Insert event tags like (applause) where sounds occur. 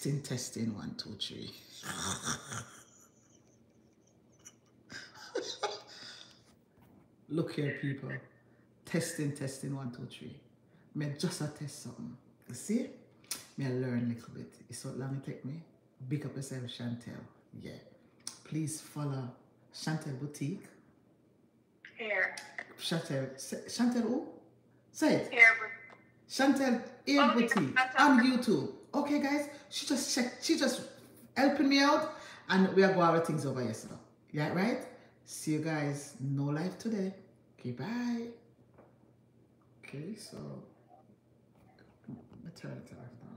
Testing, testing, one, two, three. (laughs) Look here, people. Testing, testing, one, two, three. Me just a test something. You see? Me I learn a little bit. It's what long it take me. Big up yourself, Chantel. Yeah. Please follow Chantel Boutique. Hair. Chantel, Chantel who? Say it. Hair. Chantel Ear Oh, Boutique on. YouTube. Okay, guys. She just checked. She just helping me out, and we are going our things over yesterday. Yeah, right. See you guys. No life today. Okay, bye. Okay, so. Let me turn it off.